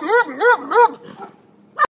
Mm-hmm.